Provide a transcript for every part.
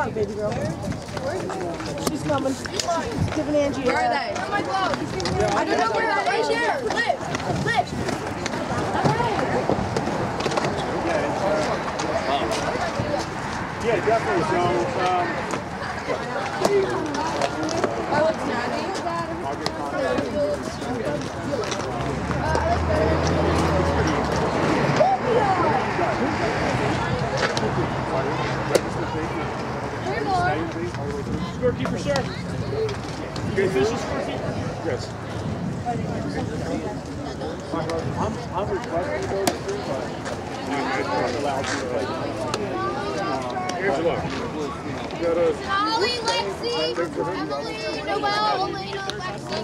on, baby girl. She's coming. She's giving Angie. Where are they? Where are my gloves? I don't know where that is. Right here. Liv. Liv. Yeah, definitely. So, um, I look snazzy. Three more. Scorekeeper, sir. Okay, official scorekeeper. Yes. I'm, I'm requesting to three, but allowed to play. A Holly, Lexi, Emily, Noelle, Elena, Lexi,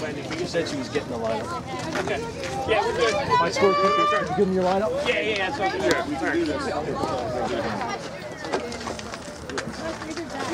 Cameron. You said she was getting the lineup. Okay. Yeah, we're good. My scorekeeper, you give me your lineup? Yeah, yeah, that's okay. Yeah, we can do this.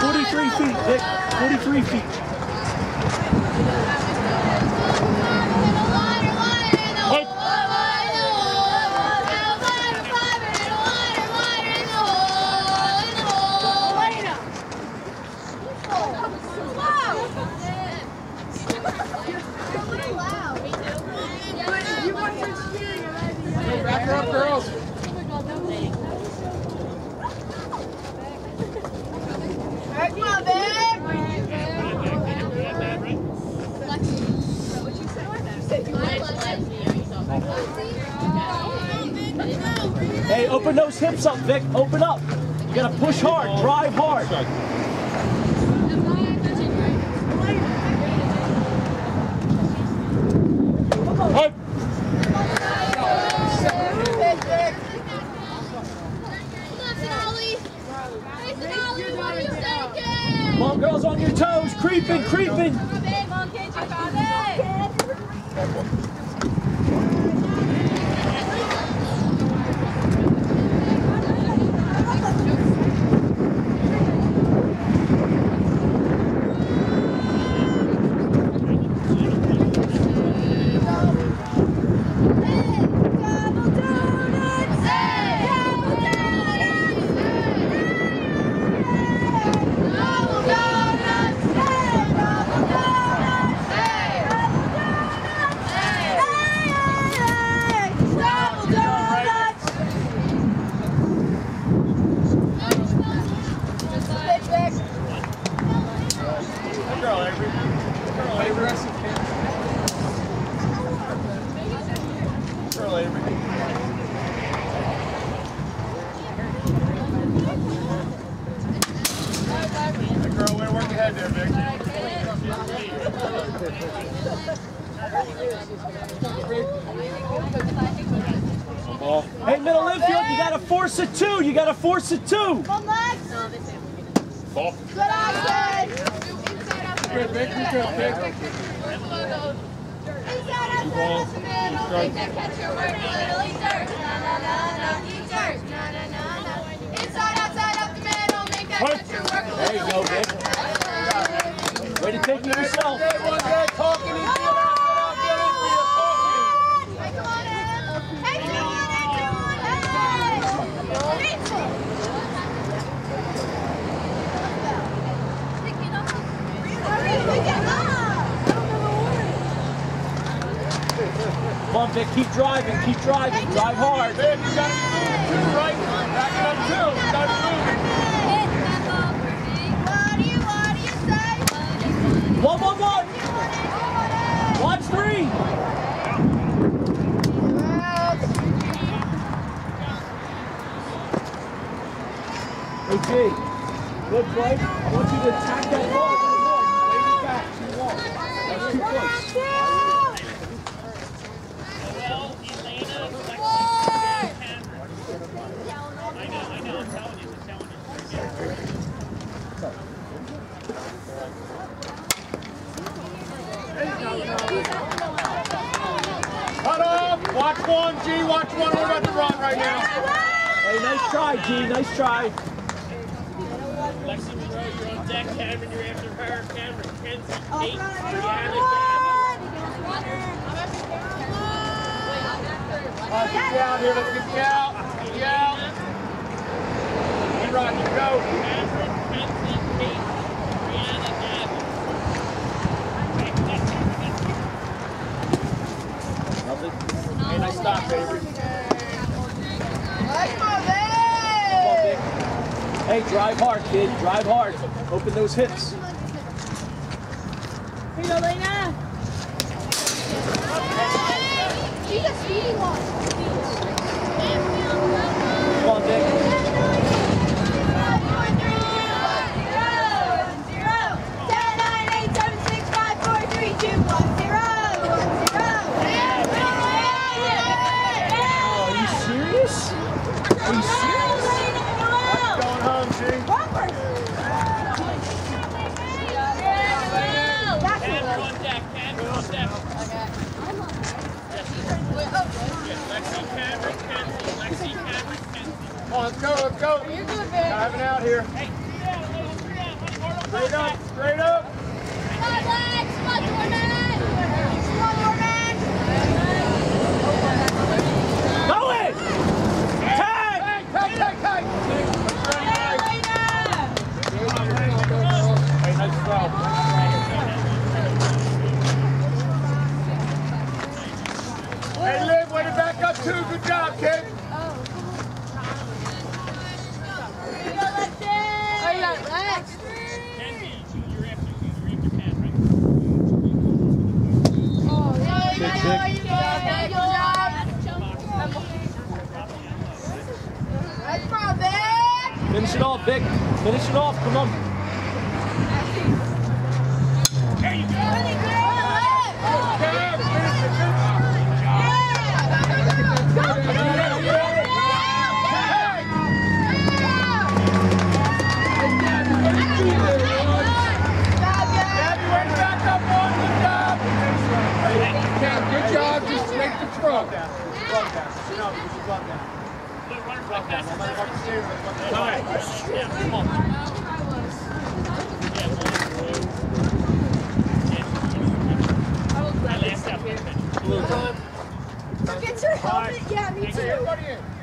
43 feet, Vic. 43 feet. Open those hips up, Vic. Open up. You gotta push hard, drive hard. Hey, come on, girls, on your toes. Creeping, creeping. Corsa 2. Drive hard. Open those hips. glove down. Glove down. No, you should glove down. Glove down. No matter what you do, it's what you do. Come on. Blue. Forget your helmet. Yeah, me too. Everybody in.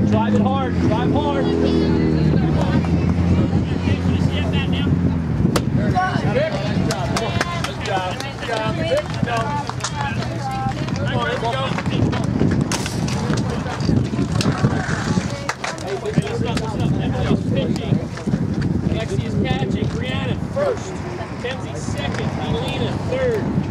Drive it hard. Drive hard. Lexi is catching, Brianna first, Kenzie second, Elena third,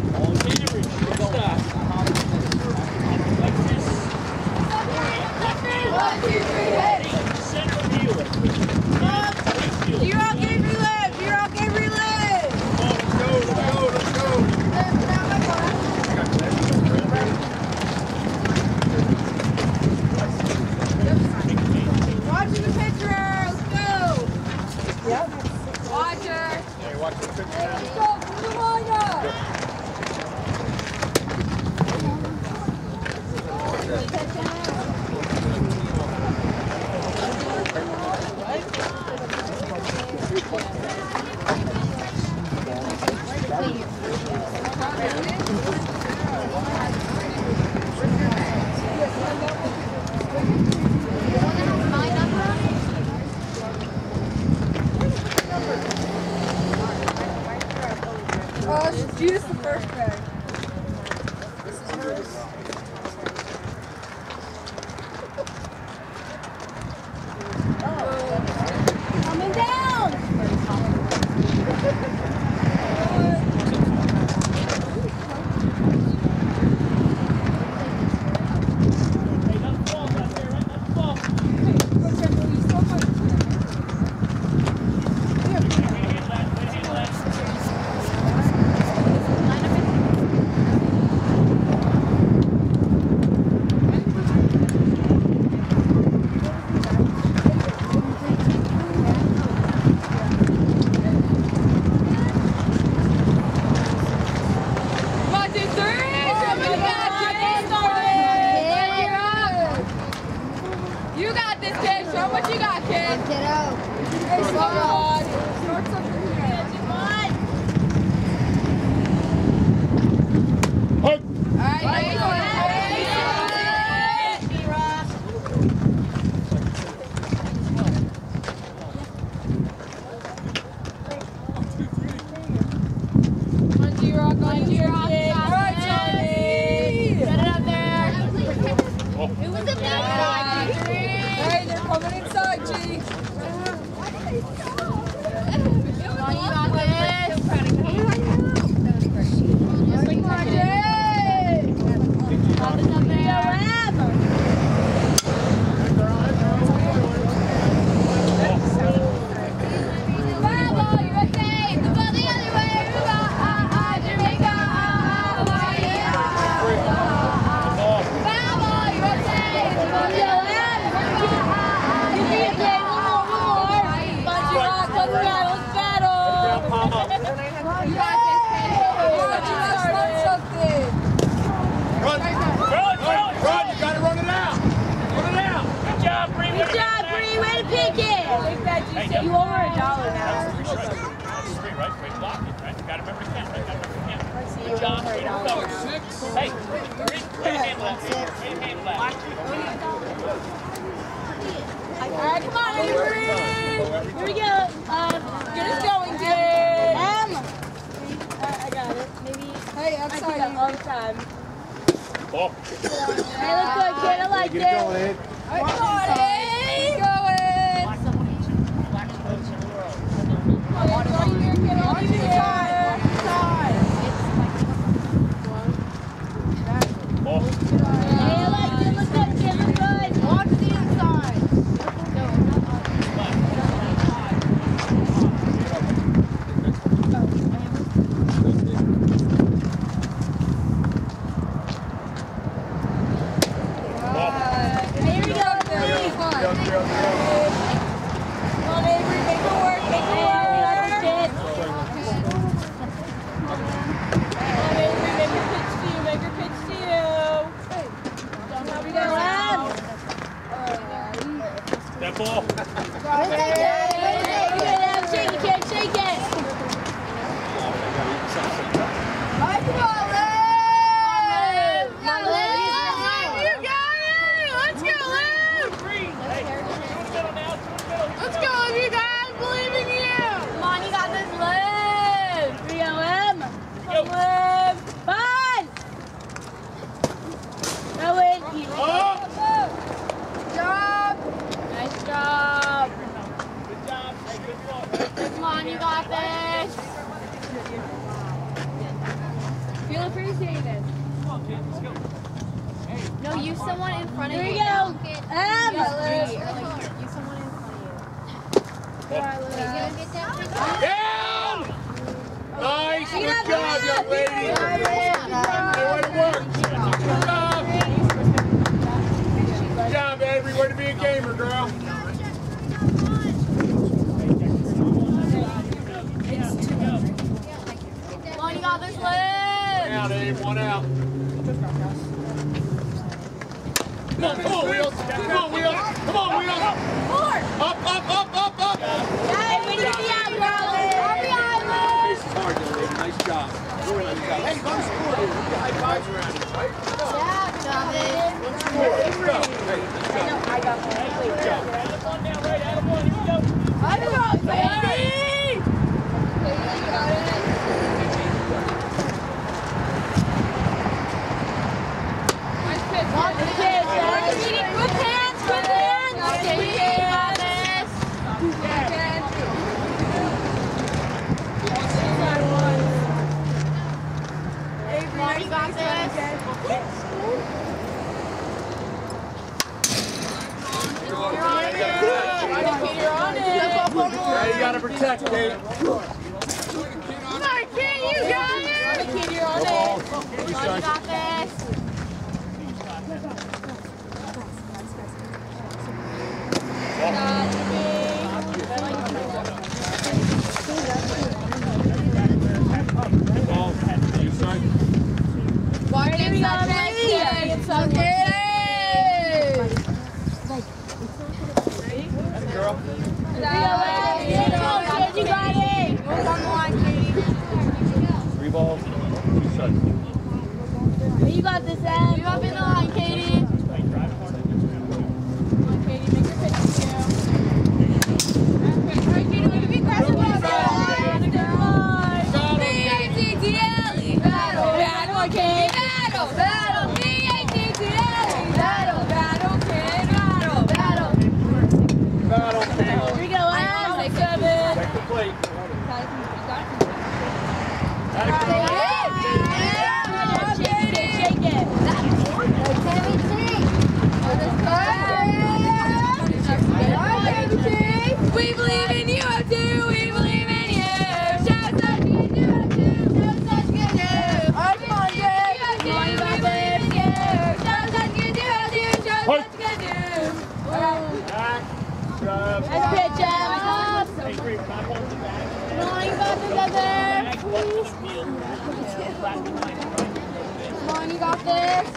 Come on, you got this.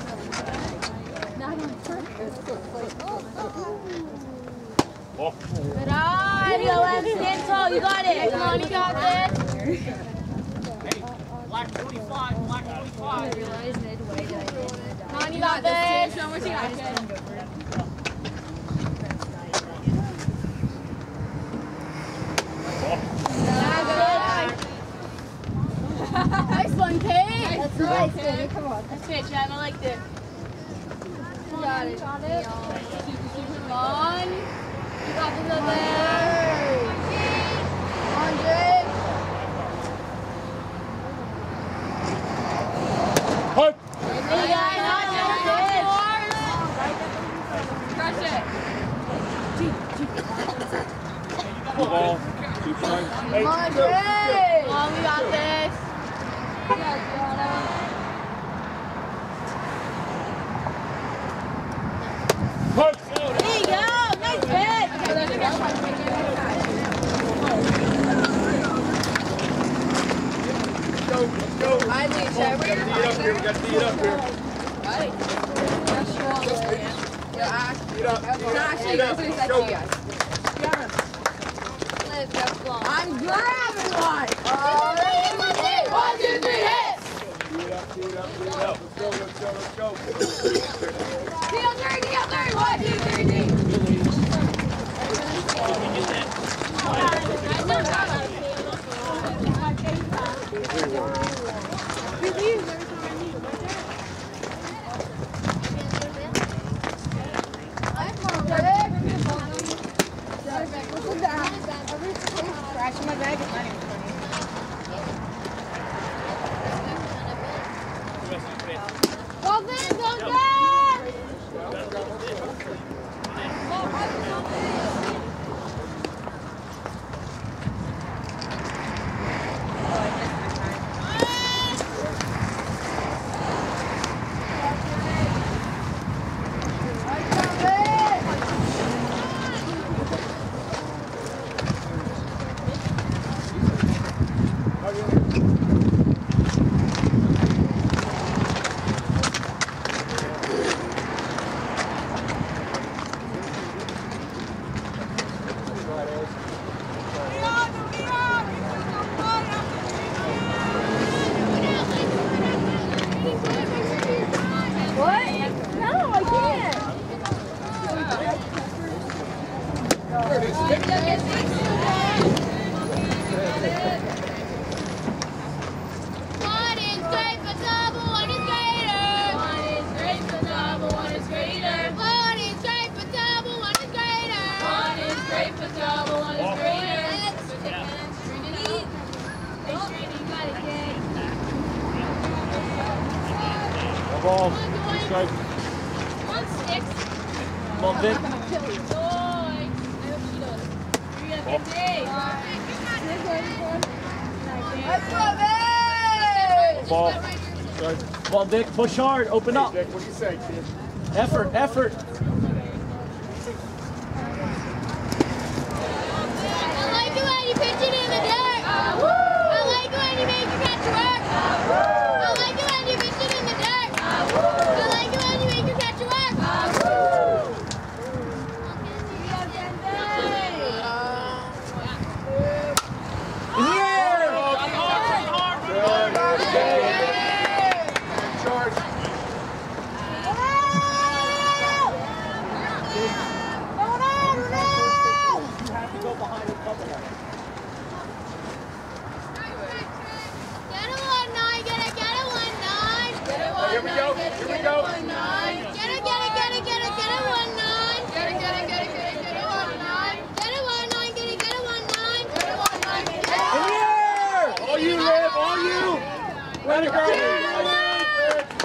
Oh. Good eye. Go. Stand tall. You got it. Come on, you got this. Hey, black 45, black 45. Come on, you got this. Show what you got, kid. Nice one, Nice, Kate. Come on. That's pitch, Em. I like this. You got it. Got it. Come on. You got this there. Andre. Hey, guys. Not Crush it. Two balls. Two sides. Hey, Andre. Come on, we got this. Hut. There you go. Nice pitch. Let's go. Let's go. I lead, We gotta tee it up here. We gotta tee it up here. I'm grabbing one. One, two, three, hit. It up. Up. Let's go. Let's go. Let's go. Three, three. Kaçma verdik hani. Vic. Push hard. Open hey, up. Vic, what do you say, kid? Effort, effort.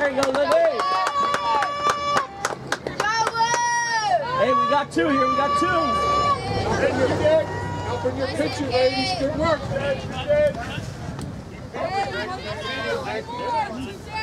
Hey, we got two here. We got two. Open your kick. Up your picture, ladies. Good work. Good. Good. Good.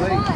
Thanks.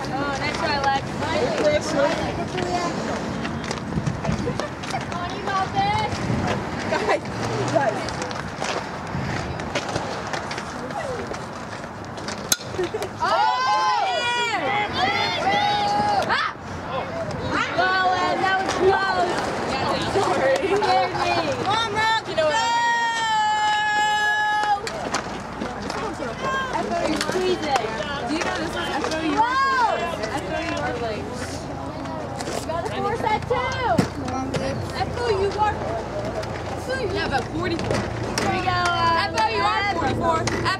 Oh, nice try, Lex. Nice try, On you, Guys, guys. oh! about 44. There we go. Um, you are 44.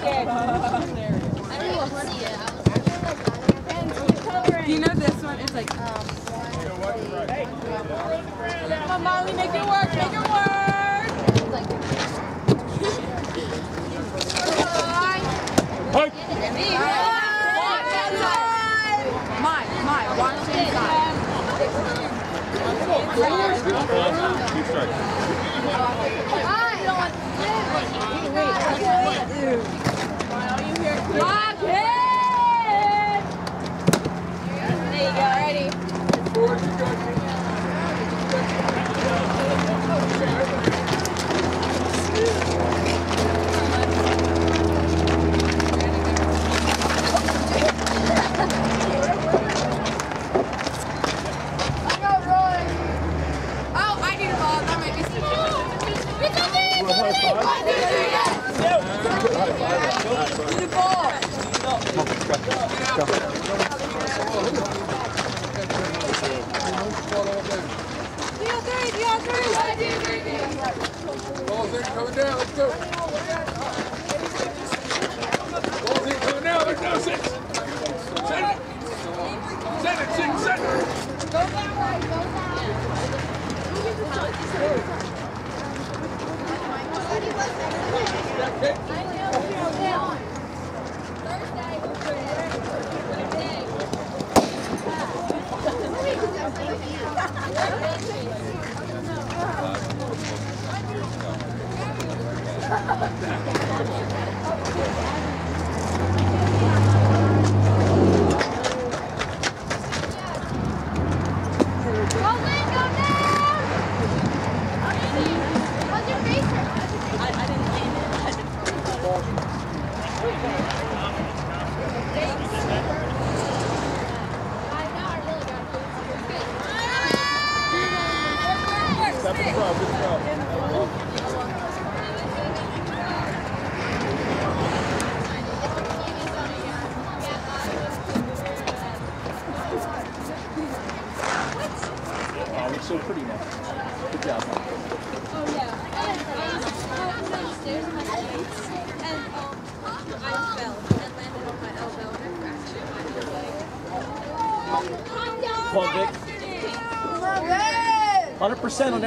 You know this one? It's like. Um, Come on, Molly, make it work, make it work. My, my, watch inside. Two strikes. Ball's in, coming down, let's go. Ha ha ha!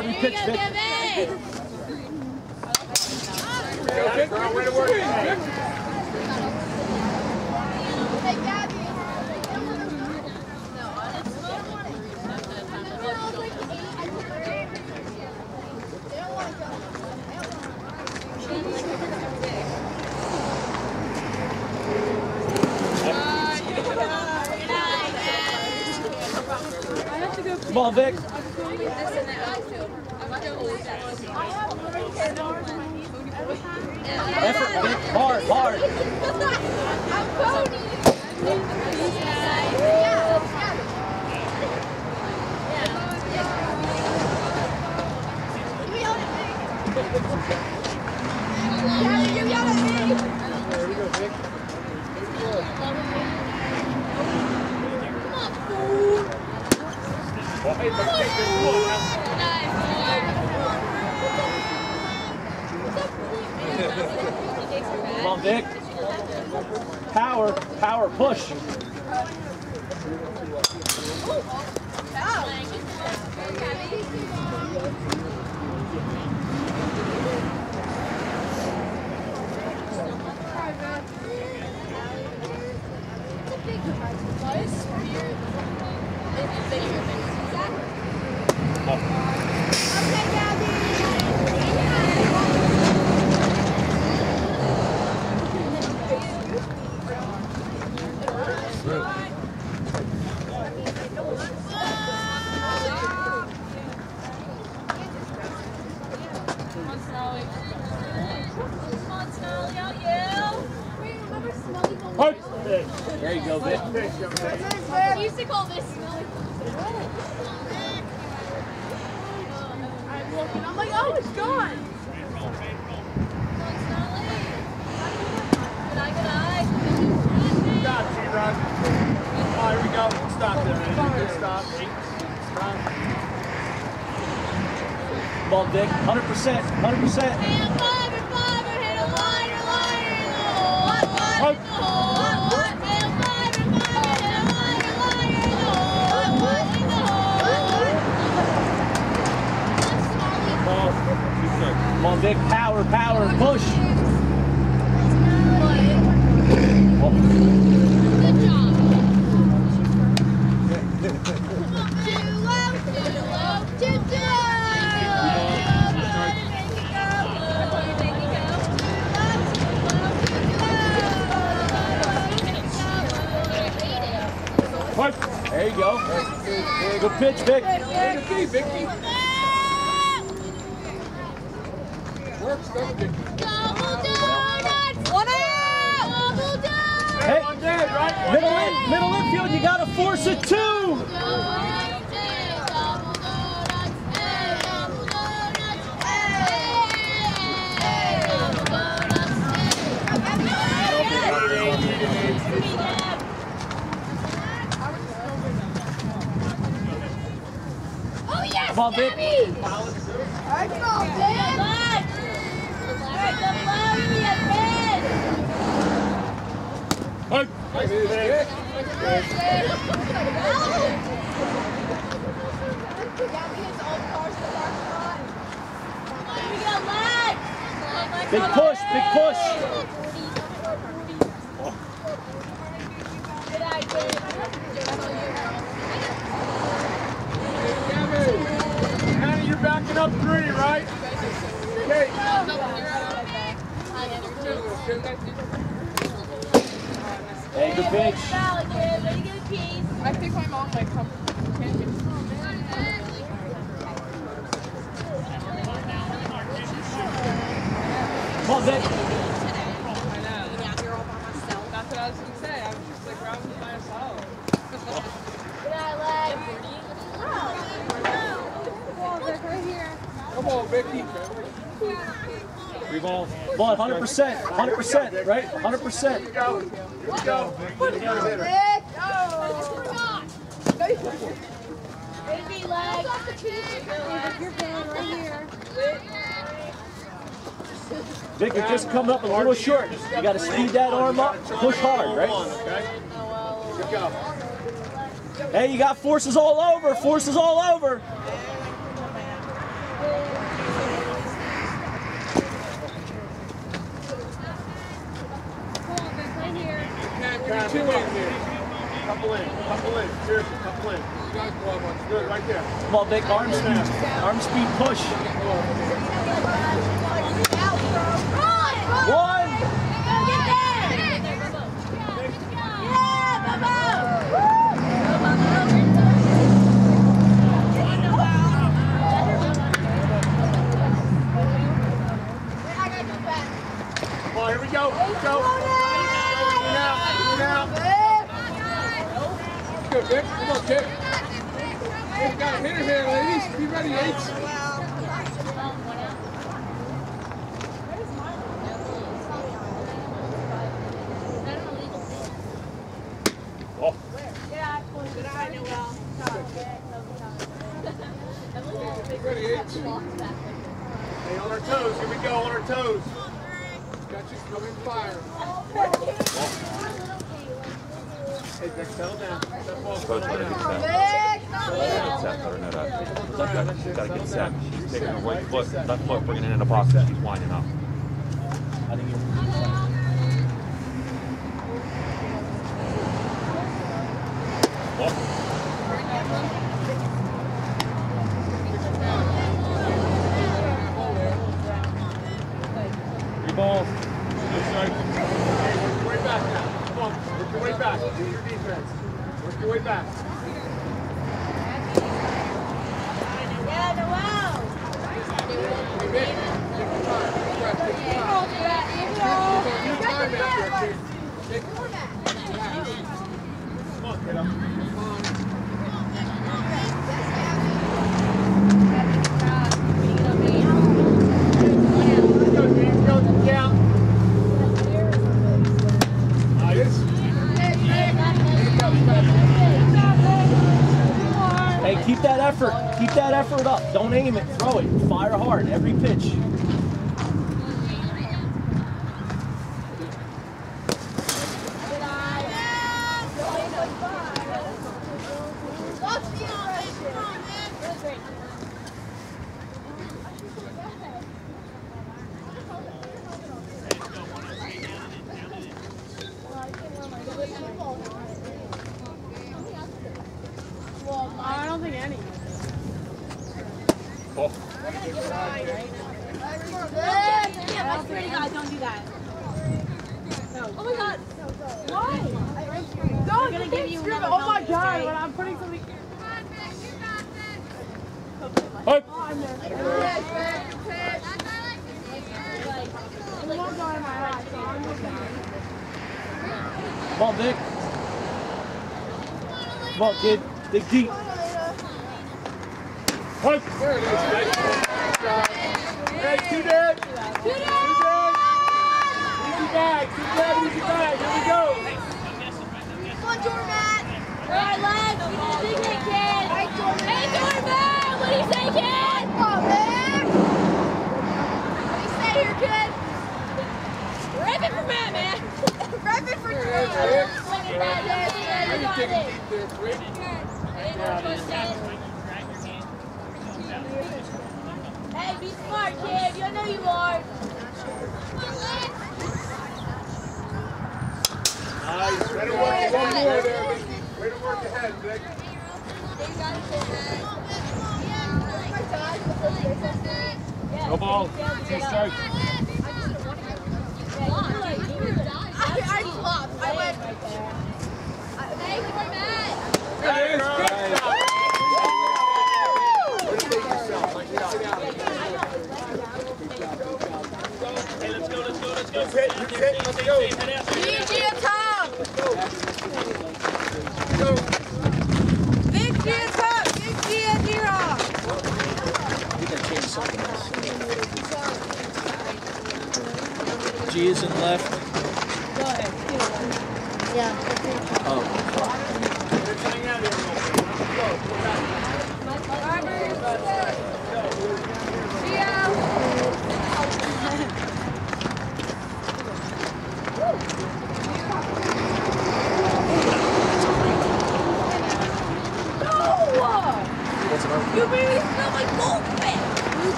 every pitch. That, Oh. Okay, yeah. 是。Up three, right? Okay. Hey, good pitch. I think my mom might come. Hold it. on, Becky. We've all, Vaughn, 100%, 100%, right? 100%. Here we go. Here we go. Vic. Oh, Vic, you're just coming up a little short. You got to speed that arm up, push hard, right? Hey, you got forces all over, forces all over. Time. Two wings here. Couple in. Couple in. Seriously, couple in. Good, right there. Come on, big arm speed. Arm speed push. Here we go, go. good, Vic. Come on, Vic. We've got a hitter here, ladies. Be ready, eights. Oh. Yeah, good eye, Noel. Ready, eights. Hey, on our toes. Here we go, on our toes. Got you coming fire. Oh. Coach, get she's got to get set. She's taking her right foot, left foot, bringing it in the box, she's winding up. I think you're back. Do your defense. Work your way back. Yeah, the one. Smart kid. Dig deep.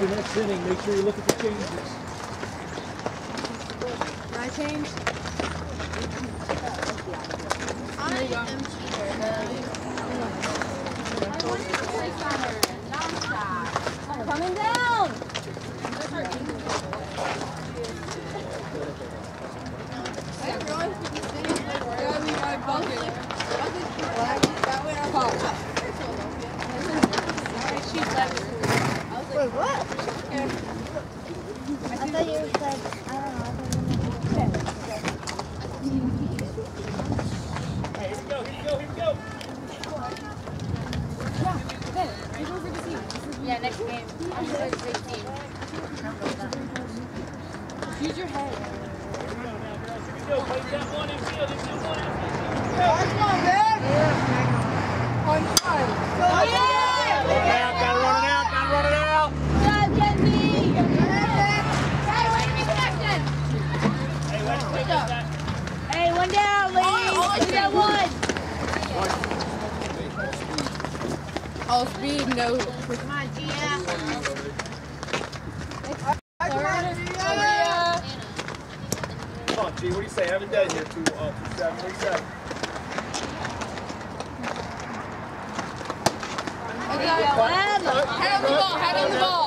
the next inning, make sure you look at the changes.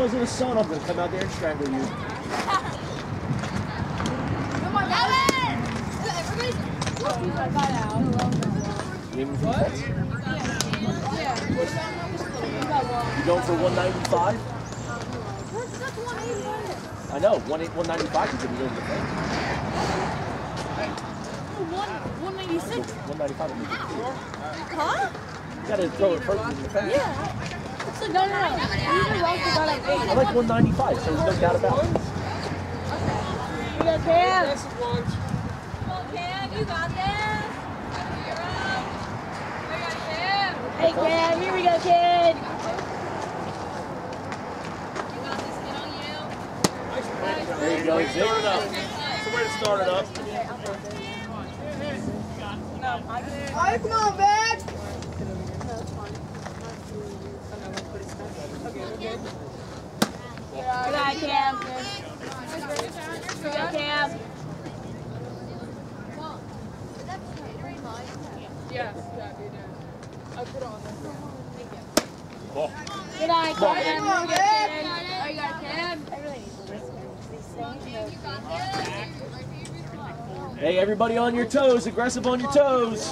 drop a ball because of the sun, I'm gonna come out there and strangle you. Come on, Evan. Me some bets. You going for 195? I know, 1 195 is gonna go to the. One ninety So six. 195 be good. Huh? You gotta throw it first in the. No, no, no. You just walked about like I like 195, so there's no doubt about it. You got Cam. Cam, you got this. You're up. We got him. Hey, Cam, here we go, kid. You got this kid on you. There you go, Start it up. Somebody to start it up. All right, come on, Good eye, Cam. Good eye, Cam. Yes. I put on there. Ball. Good eye, Cam. Hey, everybody on your toes, aggressive on your toes.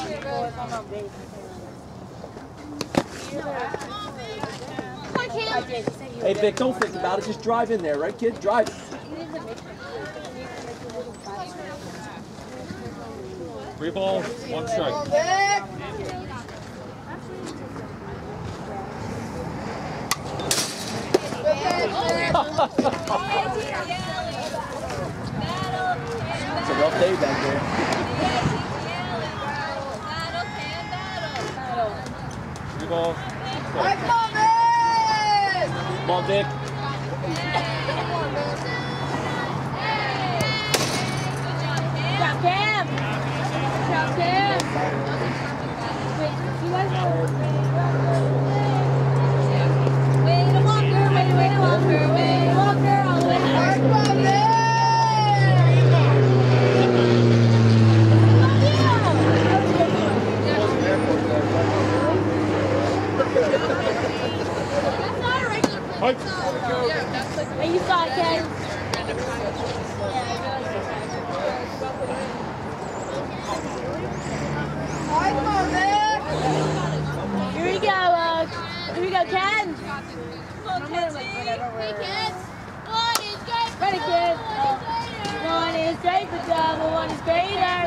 Hey, Vic, don't think about it. Just drive in there, right, kid? Drive. Three ball, one strike. Come. It's a rough day back there. Three ball, All right, job, Cam. Wait, you not a Hi. Hey, you saw it, Ken. All right, come on, babe. Here we go, uh, here we go, Ken. Ready, kid. One is great for double, one is greater.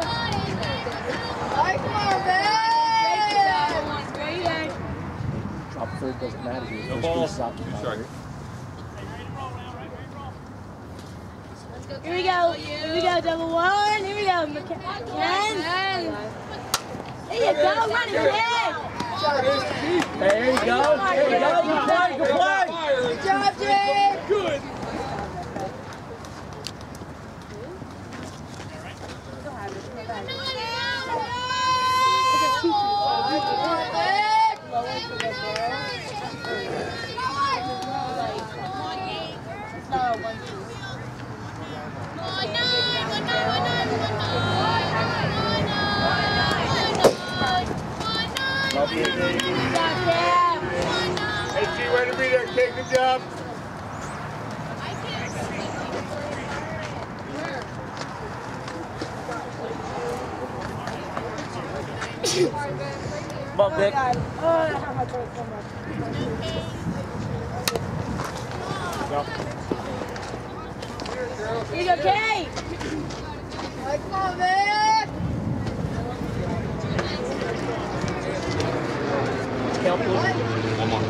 All right, come on, Great for babe. double, one's greater. Drop third doesn't matter. Your No ball, base stop. two strike. Here we go. Here we go. Double one. Here we go. McK- Ken. There you go. Run it, kid. There you go. There you go. Good play. Good play. Good job, Jake. Good. Come on, babe. It's not a one, two. Cam. Hey, G, way to be there. Good job. Come on, Vic. Oh, I my so much. Right, come on, babe. Count please. One more.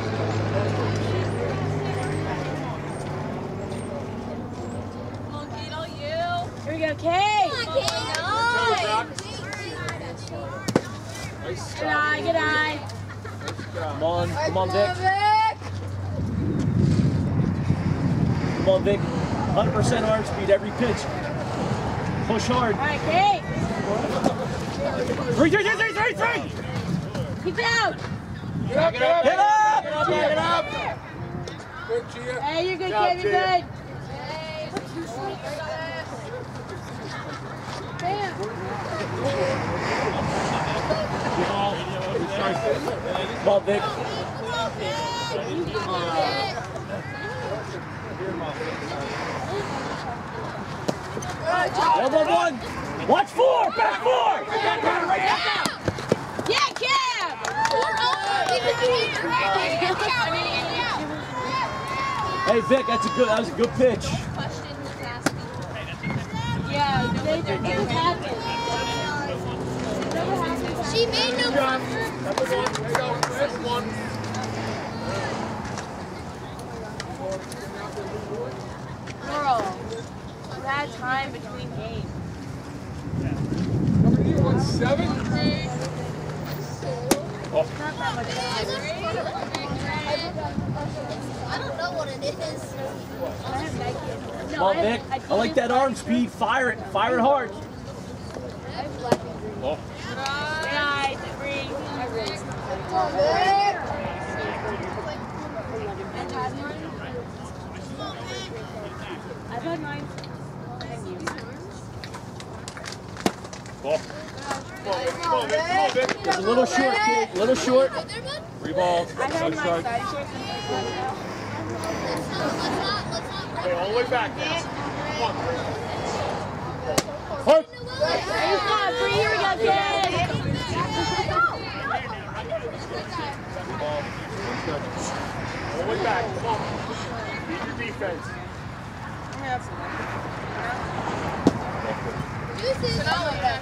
Here we go, Kate. Good eye, good eye. Come on, come on, Vic. Come on, Vic. 100% arm speed every pitch. Push hard. All right, Kate. Three, three, three, three, three, three. Keep down. Get up, get up. Get up! Get up, get up. Good, Gia. Hey, you're good, Good job, Kate. You're Gia. good. Come on, Vic. One, one, one. Watch four. Back four. Yeah, Cam. Hey, Vic, that's a good. That was a good pitch. Yeah, they just it happen. She made no Number one, there you go. That's one. Girl, you had time between games. Number you seven? Not that much. I don't know what it is. I have Nike. Come on, Vic. I like that arm speed. Fire it. Fire it hard. Good eye. I've had mine. And you. Come on, Vic. Come on, Vic. It's a little short, kid. A little short. Three balls. I've had No mine strike. side Okay, all the way back now. Come on. Hard. Praise God, three, here we go, kid. All the way back. Come on. Beat your defense. Hey, get out there a little bit.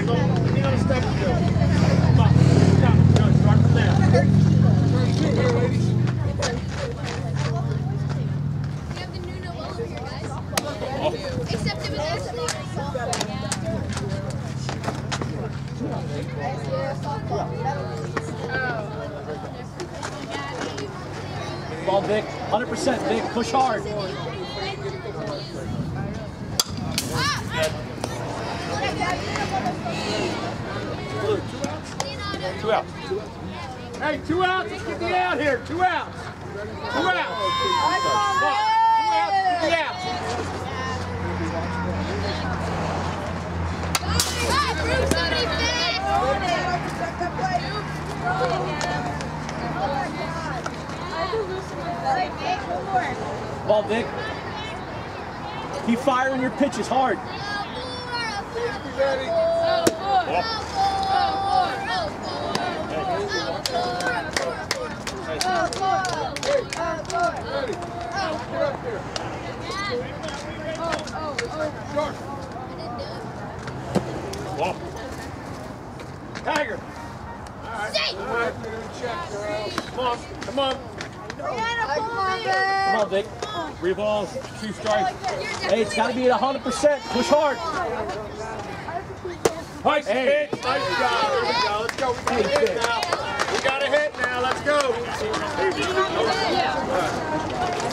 Ball, Vic. 100%, Vic. Push hard. Hey, two outs, get me out here, two outs. Two outs. Two outs, get me out. Ball, Vic. Keep firing your pitches hard. Be ready. Ready. Get up here. Sharp. Ball. Tiger. All right. All right, we're gonna check, girls. Come on, come on. Come on, Vic. Three balls, two strikes. Hey, it's got to be at 100%. Push hard. Nice Hey. hit. Nice job. Here we go. Let's go. We got a hit now. We got a hit now. Let's go.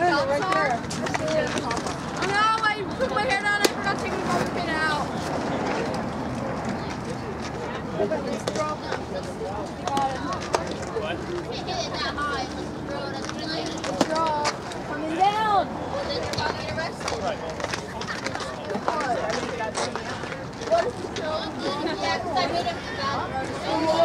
red dots right are? There. Oh no, I put my hair down, I forgot to take the bobby out. What? Hit Yeah, because I made him bad.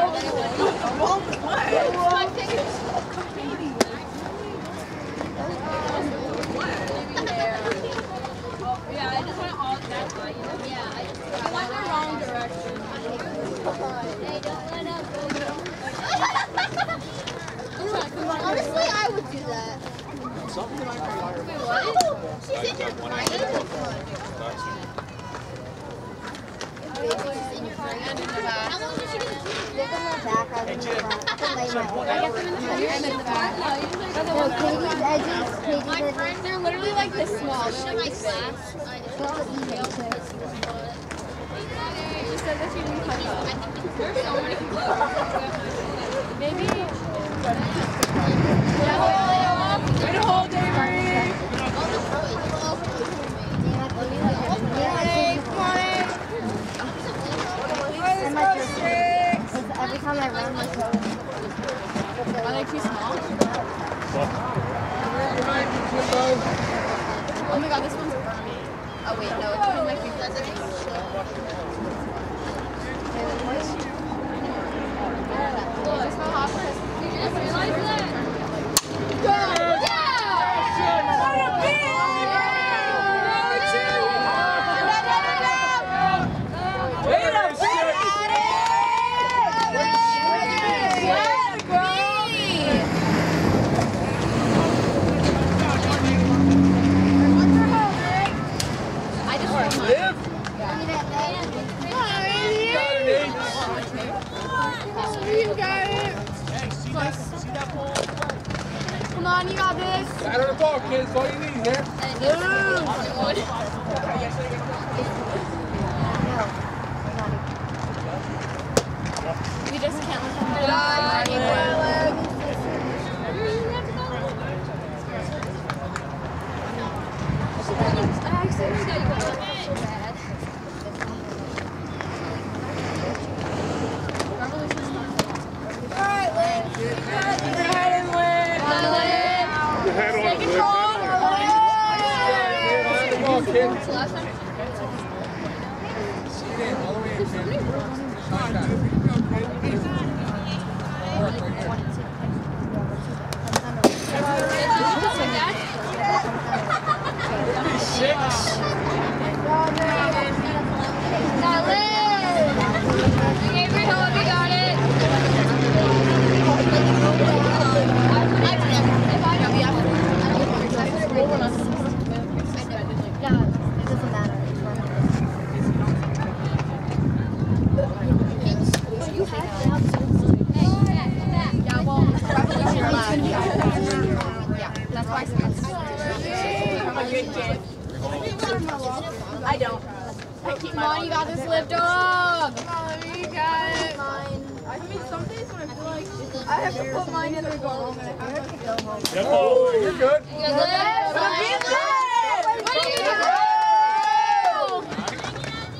My edges. They're literally like this small. They're like this. They'll eat it too. She said that she didn't cut up. There's so many people. Maybe. Way to hold, Avery. And my turkey. Because every time I run toes. Are they too small? Oh my god, this one's burning. Oh wait, no, it's between my fingers. Look, it's not hot for us. Did you just realize that? I just want mine. You got it. Come on, you got this. On the ball, kids. All you need here. We just can't let them Take control. Pat on the ball, kids. Last time. I don't. I keep Come on, you got this lift dog. Come on, you got it. I mean, some days when I feel like I have to put mine in the goal. Oh, you're good. You Good lift. What are you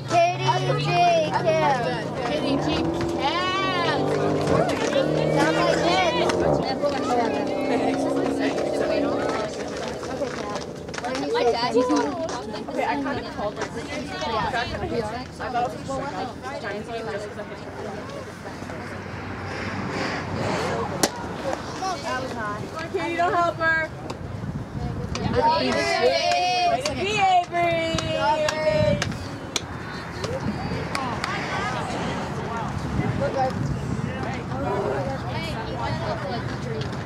Katie J. Kim. Katie G. Cam. Sounds like this. My dad, he's on. Okay, I kind of called like I thought it was like Giants game just because I hit That was hot. Okay, you don't help her. Be Avery. Be Avery. Come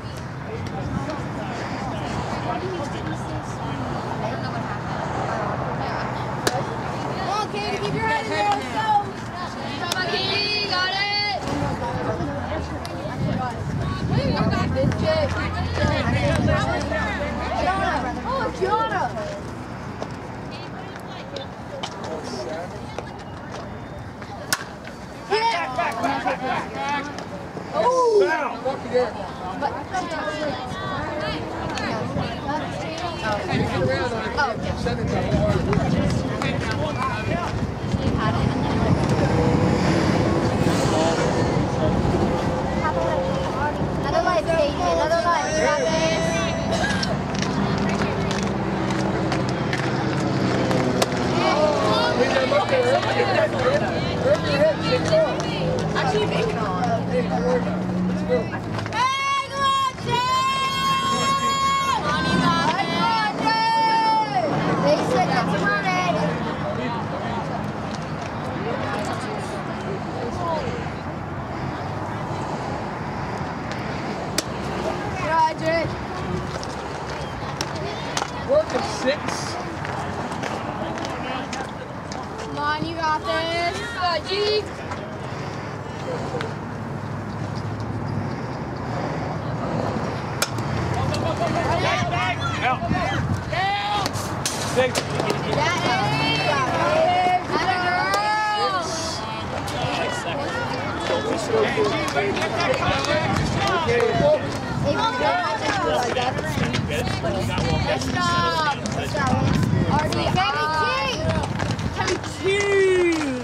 on, Katie, keep your head in there. Let's go. Katie, got it. You got this, chick. Gianna. Oh, Gianna. Foul. Fuck you there. Send it to him. Another life saved another life. G. Help! Help! Six. Good job. Good job. Artie, baby King! Come two.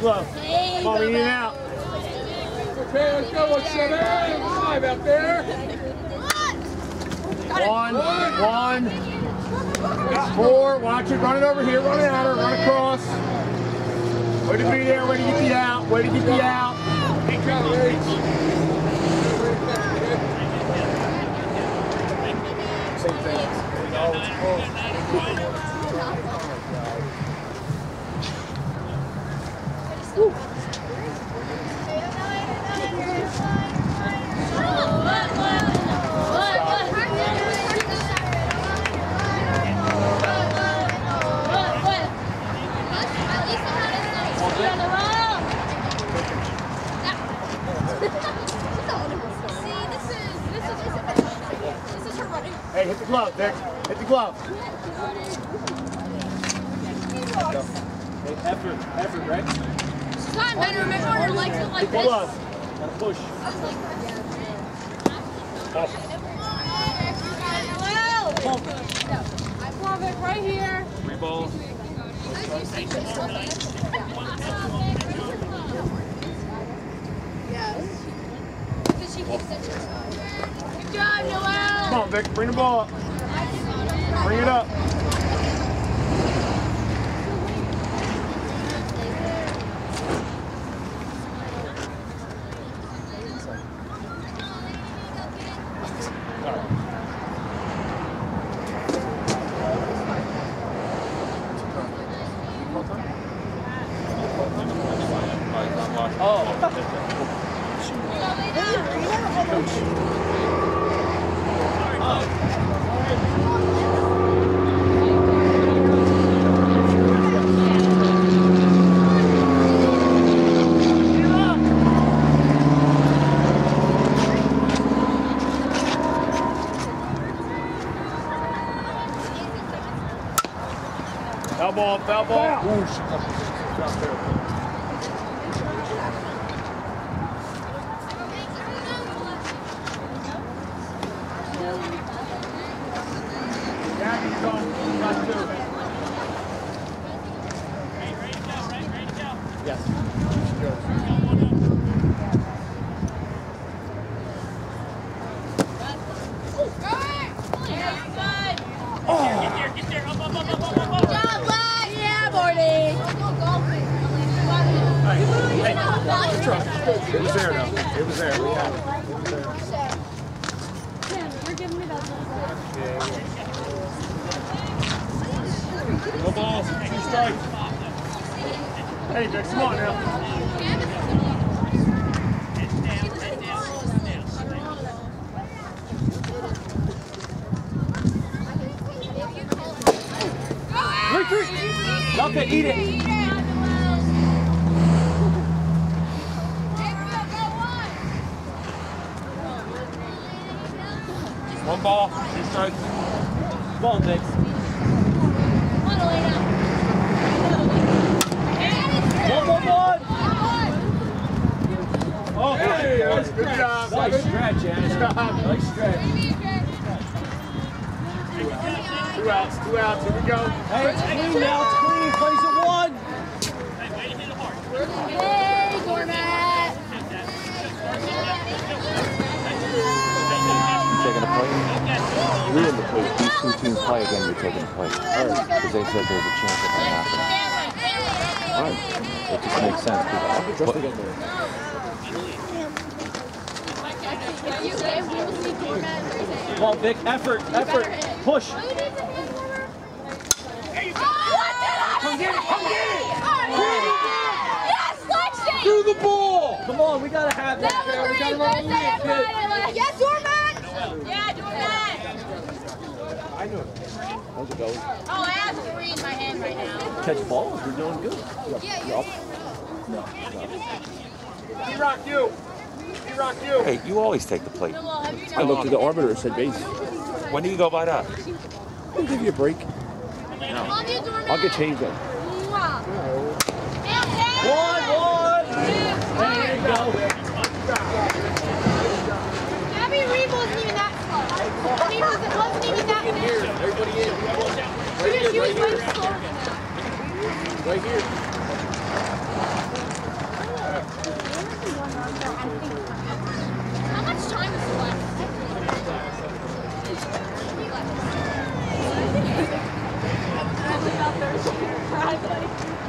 glove, Vic, hit the glove. Come on, we need it out. Okay, let's go, one, seven, five out there. One, one. It's four. Watch it. Run it over here. Run it at her. Run across. Way to be there. Way to get the out. Way to get the out. Count, eights. Same thing. Oh, it's close. Glove, Vic. Hit the glove. Hey, effort, effort, right? She's gotten better. Remember when her legs went like Hit this? glove. Gotta push. I love it right here. Three balls. Good job, Noel. Come on, Vic. Bring the ball up. Bring it up. Foul ball, foul ball. Ooh, she dropped there. Gabby's on. Got two. Yes. It was there though. It was there. We had it. No balls, two strikes. Hey, Vic, come on now. Duck it, eat it. Two strikes. Come on, Vic. One, one, one. Oh, hey, Good good job. Nice stretch, Anna. Nice stretch. Two outs, two outs. Here we go. Hey, it's clean now. It's clean. Plays at one. Hey, Gormat. taking a plate? You're in the plate. If these two teams play again, you're taking a plate. Because they said there's a chance it might happen. All right. It just makes sense. But, Come on, Vic. Effort, effort. Push. Oh, oh, come get it! Come get oh, it! Yes, Lexi! through the ball. Come on, we gotta have that. That was We gotta run Birthday, the lead, kid. everybody. Yes, Dorman! Yeah, Dorman. how's it going? Oh, I have three in my hand right now. Catch balls. We're doing good. Yeah, you P-Rock, you. P-Rock, you. Hey, you always take the plate. Well, have you I looked at the arbiter and said base. When do you go by that? I'll give you a break. Love you, Dorman. I'll get changed then. Mwah. One, one. There you go. Gabby Reed wasn't even that slow. He was, it wasn't even Right here. Right here. How much time is left?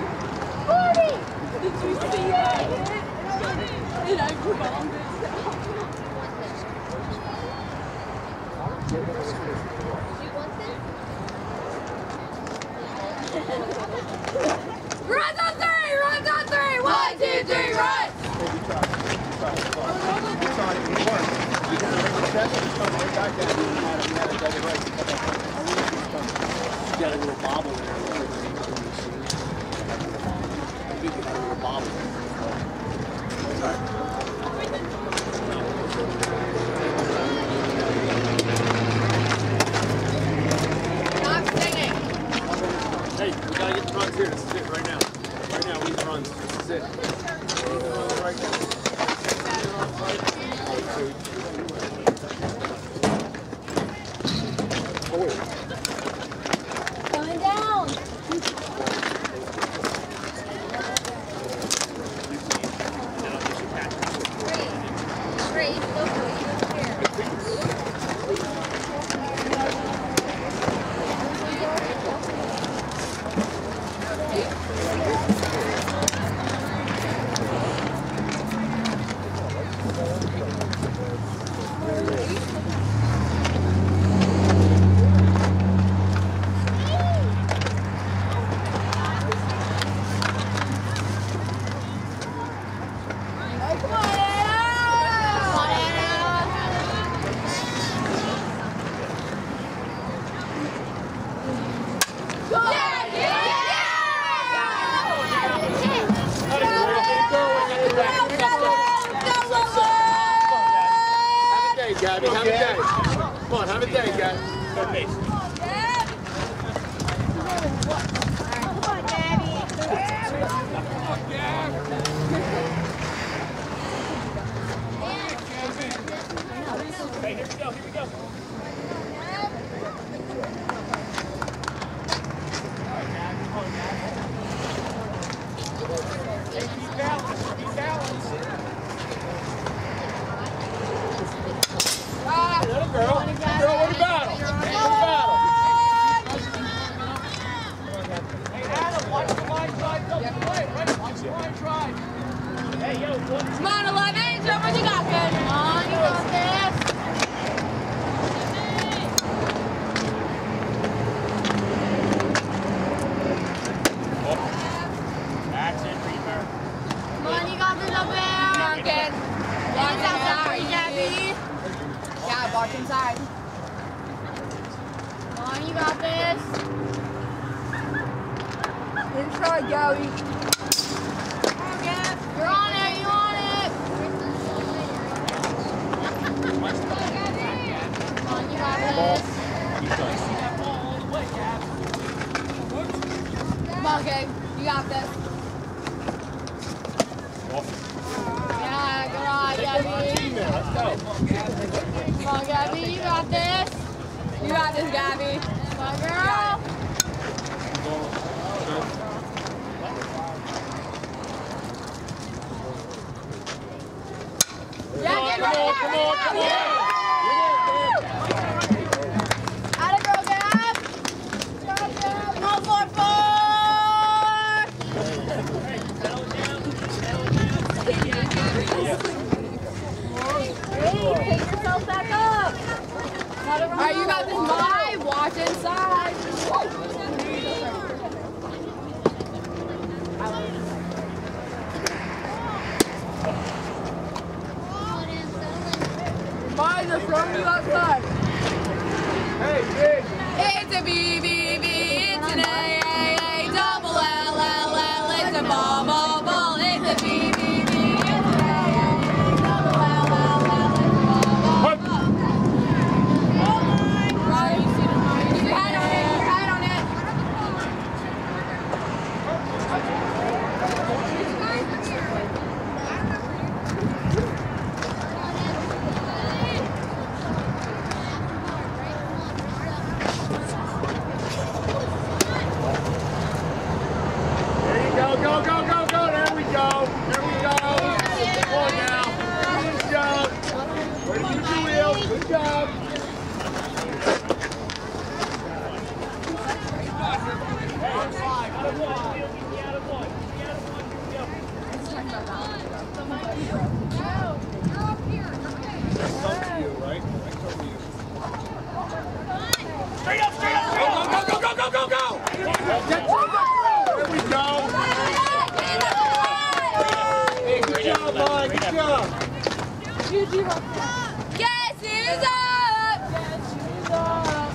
Guess who's up?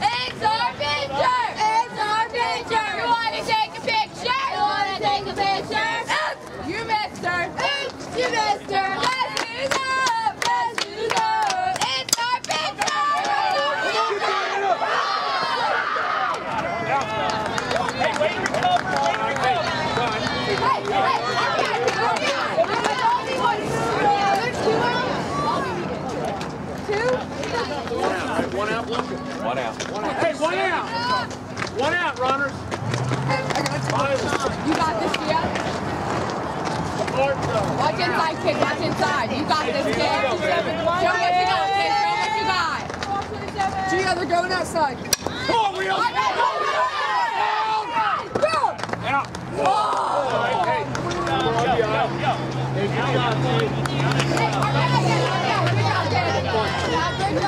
It's our picture. It's our picture. You wanna take a picture? You wanna take a picture? Oops, you missed her. Oops, you missed her. Guess who's up? Guess who's up? It's our One out, Luke. One out. Hey, one out. One out, runners. You got this, Gia. Watch inside, kid. Watch inside. You got this, kid. Show what you got, kid. Show what you got. Gia, they're going outside. Come on, wheels. Out. Hey, hey,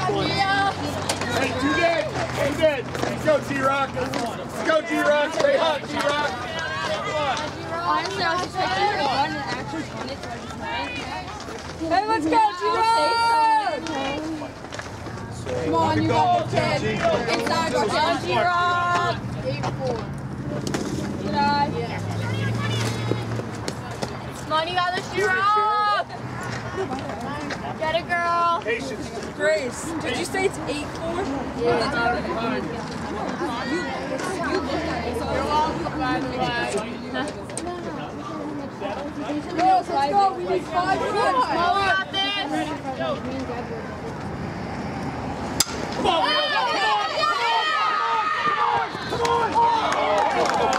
two dead. Two dead. Let's go, T-Rock. Let's go, T-Rock. Stay hot, T-Rock. Honestly, I was expecting her to run and actually run it, so I just went. Hey, let's go, Gia! Come on, you got this, kid. Inside, watch out, Gia! Good eye. Come on, you got this, G-Rock. Get it, girl. Patience. Grace, did you say it's 8-4? Girls, let's go. We need five Come runs. on, we got this. Good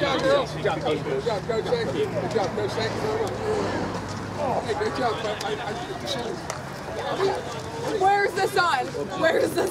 job, girls. Good job, Coach. Good job, Coach. Thank you. Good job, Coach. Thank you very much. Hey, good job. I, I, I, Where's the sun? Where's the